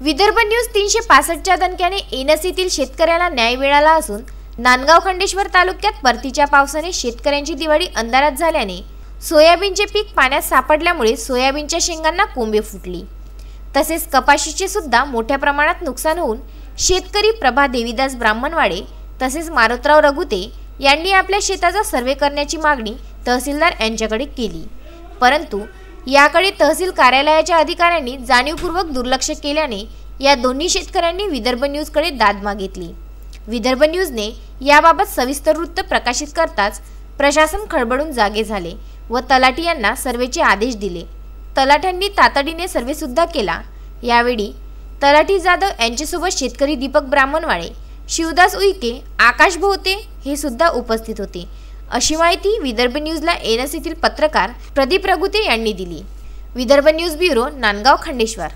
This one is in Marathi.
विदर्भ न्यूज तीनशे पासष्टच्या दणक्याने एनस येथील शेतकऱ्याला न्याय मिळाला असून नांदगाव खंडेश्वर तालुक्यात परतीच्या पावसाने शेतकऱ्यांची दिवाळी अंधारात झाल्याने सोयाबीनचे पीक पाण्यात सापडल्यामुळे सोयाबीनच्या शेंगांना कोंबे फुटली. तसेच कपाशीचे सुद्धा मोठ्या प्रमाणात नुकसान होऊन शेतकरी प्रभा देवीदास ब्राह्मणवाडे तसेच मारुतराव रघुते यांनी आपल्या शेताचा सर्वे करण्याची मागणी तहसीलदार यांच्याकडे केली. परंतु याकडे तहसील कार्यालयाच्या अधिकाऱ्यांनी जाणीवपूर्वक दुर्लक्ष केल्याने या दोन्ही शेतकऱ्यांनी विदर्भ न्यूजकडे दाद मागितली. विदर्भ न्यूजने याबाबत सविस्तर वृत्त प्रकाशित करताच प्रशासन खळबळून जागे झाले व तलाठी यांना सर्वेचे आदेश दिले. तलाठ्यांनी तातडीने सर्वेसुद्धा केला. यावेळी तलाठी जाधव यांच्यासोबत शेतकरी दीपक ब्राह्मणवाडे शिवदास उईके आकाश भोवते हे सुद्धा उपस्थित होते. अशी माहिती विदर्भ न्यूजला एनस येथील पत्रकार प्रदीप रघुते यांनी दिली. Vidarbha news bureau Nandgaon Khandeshwar.